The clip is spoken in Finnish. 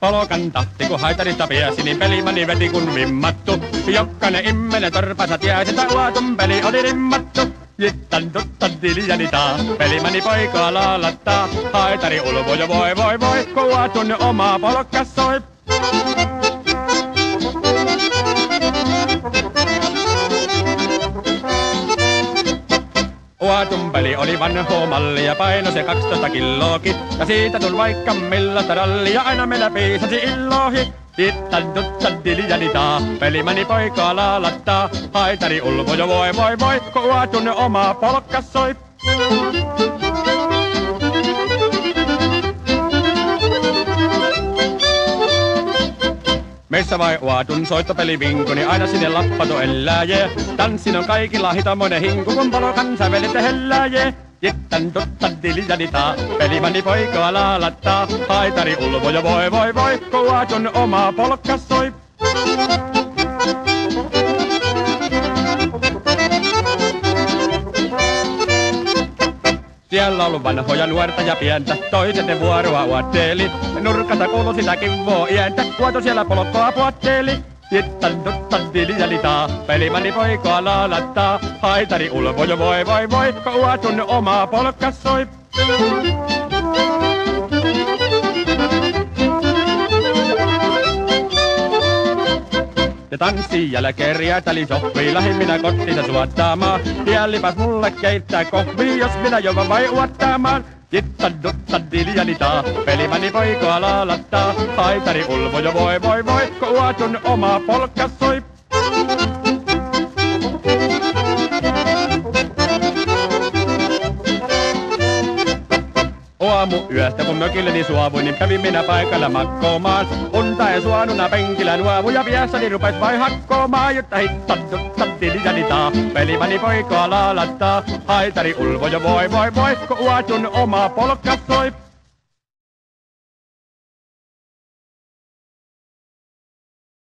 Polokan tahti, kun haitarista pääsi, niin pelimani veti kun vimmattu. Jokkainen immenen torpansa tiesi, että uatun peli oli rimmattu. Jittan tuttan diljanitaa, pelimani poikaa laalattaa. Haitari ulvo voi voi voi, kun uatun oma polkkas soi. Uatun peli oli vanho malli ja paino se 12 kiloakin. Ja siitä tuli vaikka millaista ralli ja aina meillä piisasi illohi. Ittan tuttan diljanitaa, pelimani poikaa laalattaa. Haitari ulvo jo voi voi voi, kun uatun oma polkkas soi. Meissä vai uatun soittopeli vinko, niin aina sinne lappato elää, yeah. Tanssin on kaikilla hitamoinen hinku, kun palo kansainvälistä hellää, yeah. Jittan tuttan diljanitaa, pelimani poikaa laalattaa. Haitari ulvo jo voi voi voi, kun oma polkkas soi. Siellä ollut vanhoja nuorta ja pientä, toiset ne vuoroa uotteli. Nurkata kuulu sitä kivoo iäntä, kuoto siellä polkkoa puotteli. Jittan tuttan diljanitaa, pelimani poikaa laalattaa. Haitari ulvo jo voi voi voi, kun uatun oma polkkas soi. Ja tanssin jälkeen riätäli sohvii, lähin minä kottinsa suottaamaan. Tiellipäs mulle keittää kohvia, jos minä jovan vai uottaamaan. Jittan duttan diljanitaa, pelimani poikaa laalattaa. Haitari ulvo jo voi voi voi, kun uatun oma polkkas soi. Aamu yöstä kun mökilleni suovuin, niin kävin minä paikalla makkoomaan. Unta ja suonuna penkillä nuovu ja viessäni rupes vai hakkoomaan, jotta hittan tuttan diljanitaa. Pelimani poikaa laalattaa, haitari ulvo jo voi voi voi, kun uatun oma polkkas soi.